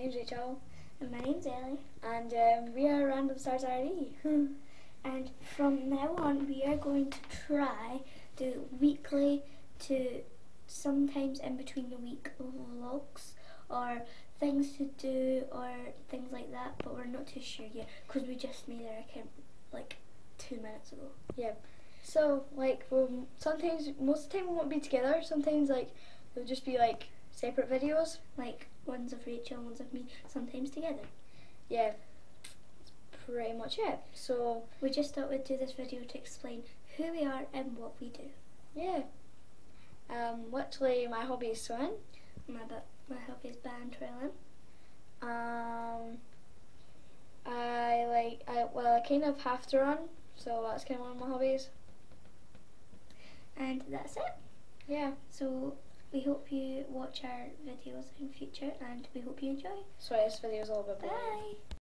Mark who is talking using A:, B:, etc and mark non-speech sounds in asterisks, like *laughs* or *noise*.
A: name's Rachel,
B: And my name's Ellie.
A: and um, we are Random Stars RE. *laughs*
B: And from now on, we are going to try do weekly to sometimes in between the week vlogs or things to do or things like that. But we're not too sure yet because we just made our account like two minutes ago.
A: yeah. So like, we'll, sometimes most of the time we won't be together. Sometimes like they'll just be like separate videos.
B: Like one's of Rachel, one's of me, sometimes together.
A: Yeah. That's pretty much it. So
B: We just thought we'd do this video to explain who we are and what we do.
A: yeah. Um, literally, my hobby is swimming.
B: My but my hobby is band trailing.
A: Um, I like I well I kind of have to run, so that's kind of one of my hobbies.
B: And that's it.
A: Yeah.
B: So we hope you watch our videos in future and we hope you enjoy.
A: Sorry, this video is a little bit boring.
B: Bye.